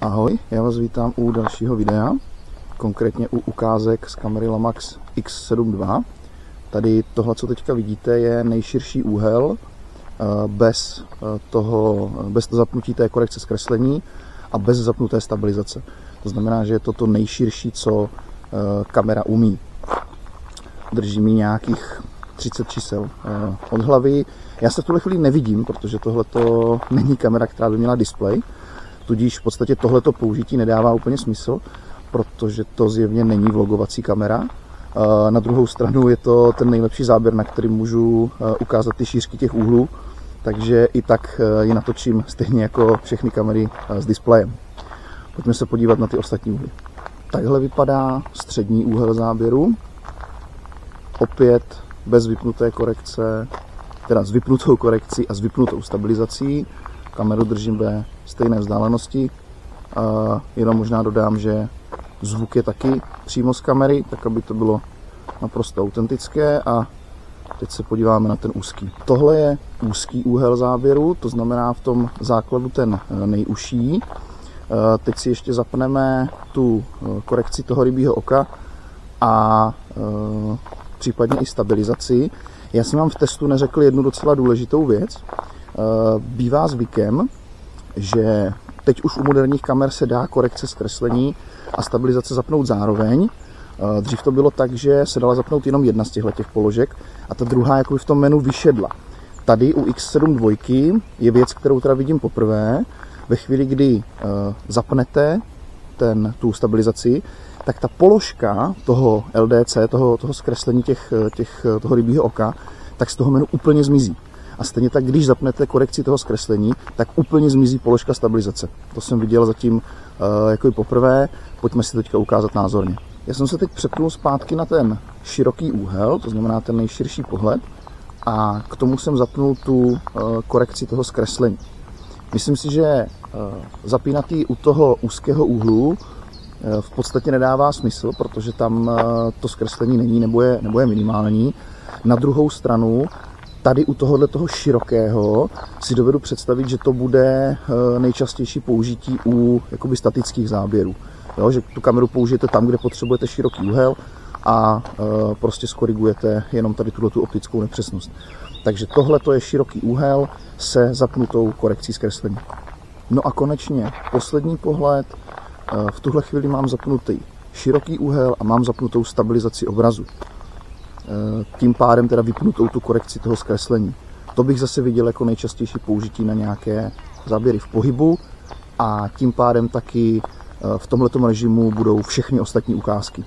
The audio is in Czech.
Ahoj, já vás vítám u dalšího videa, konkrétně u ukázek z kamery Lamax X7 II. Tady tohle, co teďka vidíte, je nejširší úhel eh, bez, eh, toho, bez zapnutí té korekce zkreslení a bez zapnuté stabilizace. To znamená, že je to to nejširší, co eh, kamera umí. Drží mi nějakých 30 čísel od hlavy. Já se v tuhle chvíli nevidím, protože tohle není kamera, která by měla displej, Tudíž v podstatě tohleto použití nedává úplně smysl, protože to zjevně není vlogovací kamera. Na druhou stranu je to ten nejlepší záběr, na který můžu ukázat ty šířky těch úhlů, takže i tak ji natočím stejně jako všechny kamery s displejem. Pojďme se podívat na ty ostatní úhly. Takhle vypadá střední úhel záběru. Opět bez vypnuté korekce, teda s vypnutou korekcí a s vypnutou stabilizací. Kameru držím ve stejné vzdálenosti. A jenom možná dodám, že zvuk je taky přímo z kamery, tak aby to bylo naprosto autentické a teď se podíváme na ten úzký. Tohle je úzký úhel záběru, to znamená v tom základu ten eh, nejužší. Eh, teď si ještě zapneme tu eh, korekci toho rybího oka a případně i stabilizaci. Já jsem vám v testu neřekl jednu docela důležitou věc. Bývá zvykem, že teď už u moderních kamer se dá korekce zkreslení a stabilizace zapnout zároveň. Eh, dřív to bylo tak, že se dala zapnout jenom jedna z těchto těch položek a ta druhá jako v tom menu vyšedla. Tady u X7 dvojky je věc, kterou teda vidím poprvé. Ve chvíli, kdy uh, zapnete ten, tu stabilizaci, tak ta položka toho LDC, toho, toho zkreslení těch, těch, toho rybího oka, tak z toho menu úplně zmizí. A stejně tak, když zapnete korekci toho zkreslení, tak úplně zmizí položka stabilizace. To jsem viděl zatím uh, jako poprvé. Pojďme si teďka ukázat názorně. Já jsem se teď přepnul zpátky na ten široký úhel, to znamená ten nejširší pohled, a k tomu jsem zapnul tu uh, korekci toho zkreslení. Myslím si, že uh, zapínat ji u toho úzkého úhlu v podstatě nedává smysl, protože tam to zkreslení není nebo je, nebo je minimální. Na druhou stranu tady u tohohle toho širokého si dovedu představit, že to bude eh, nejčastější použití u jakoby statických záběrů. Jo, že tu kameru použijete tam, kde potřebujete široký úhel a e, prostě skorigujete jenom tady tuto tu optickou nepřesnost. Takže tohle to je široký úhel se zapnutou korekcí zkreslení. No a konečně poslední pohled. E, v tuhle chvíli mám zapnutý široký úhel a mám zapnutou stabilizaci obrazu. Eh, tím pádem teda vypnutou tu korekci toho zkreslení. To bych zase viděl jako nejčastější použití na nějaké záběry v pohybu a tím pádem taky eh, v tomto režimu budou všechny ostatní ukázky.